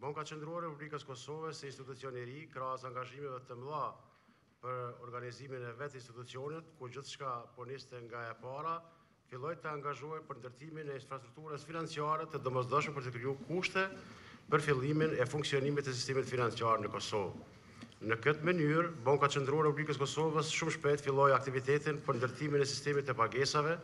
Banka Qendrore e Republikës Kosovës si institucion i ri, krahas angazhimeve të mëdha për organizimin e vetë institucionit, ku gjithçka po niste nga e para, filloi të angazhohej për ndërtimin e infrastrukturës financiare të domosdoshme për të krijuar kushte për fillimin e funksionimit të sistemit financiar në Kosovë. Në këtë mënyrë, Banka Qendrore e Republikës Kosovës shumë shpejt filloi aktivitetin për ndërtimin e sistemit të pagesave,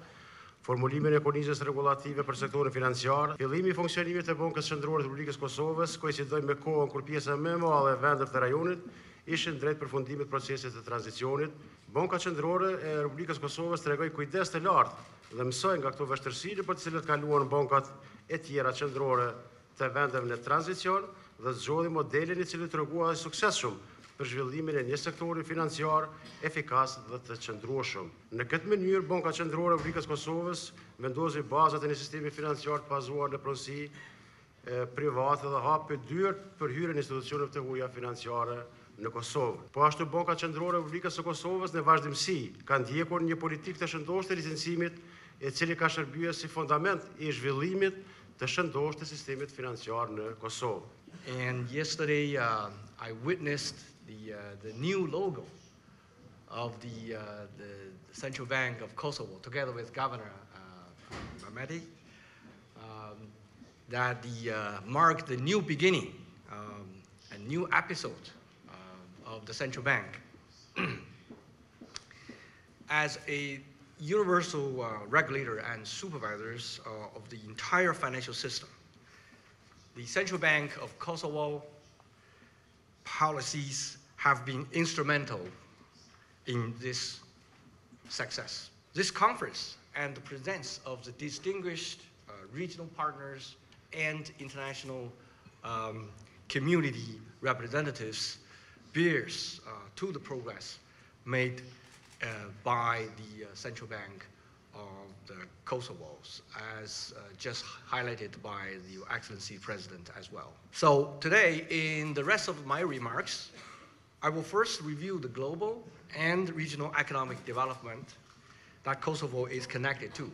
formulimin e kornizës regulative për sektorin financiar, fillimi i funksionimit të Bankës Qendrore të Republikës Kosovës koincidoi me kohën kur pjesa më e madhe e vendeve të rajonit ishin drejt përfundimit procesit të tranzicionit. Banka Qendrore e Republikës Kosovës tregoi kujdes të lartë dhe mësoi nga këto vështirësi për të cilat kaluan bankat e tjera qendrore të vendeve në tranzicion dhe zgjodhi modelin i cili tregua suksesshëm për zhvillimin e një sektori financiar efikas dhe të qëndrueshëm. Në këtë mënyrë, Banka Qendrore e Republikës Kosovës vendosi bazat e një sistemi financiar të bazuar në pronësi private dhe hapi dyert për hyrjen e institucioneve të huaja financiare në Kosovë. Po ashtu Banka Qendrore e Republikës së Kosovës në vazhdimsi ka ndjekur një politikë të shëndoshtë të licencimit, e cili ka shërbyer si fundament i zhvillimit të shëndoshtë të sistemit financiar në Kosovë. And yesterday, uh, I witnessed the, uh, the new logo of the, uh, the Central Bank of Kosovo, together with Governor uh, Mehmeti, um, that the, uh, marked the new beginning, um, a new episode uh, of the Central Bank. As a universal uh, regulator and supervisors uh, of the entire financial system, the Central Bank of Kosovo policies have been instrumental in this success. This conference and the presence of the distinguished uh, regional partners and international um, community representatives bears uh, to the progress made uh, by the uh, Central Bank of the Kosovos, as uh, just highlighted by the Excellency President as well. So today, in the rest of my remarks, I will first review the global and regional economic development that Kosovo is connected to.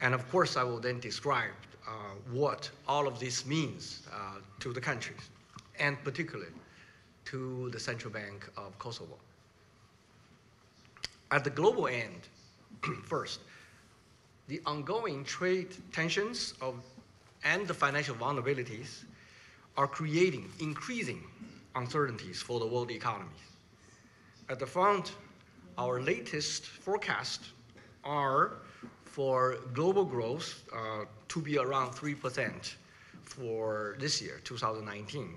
And of course, I will then describe uh, what all of this means uh, to the country, and particularly to the Central Bank of Kosovo. At the global end, first, the ongoing trade tensions of, and the financial vulnerabilities are creating increasing uncertainties for the world economy. At the front, our latest forecast are for global growth uh, to be around 3% for this year, 2019.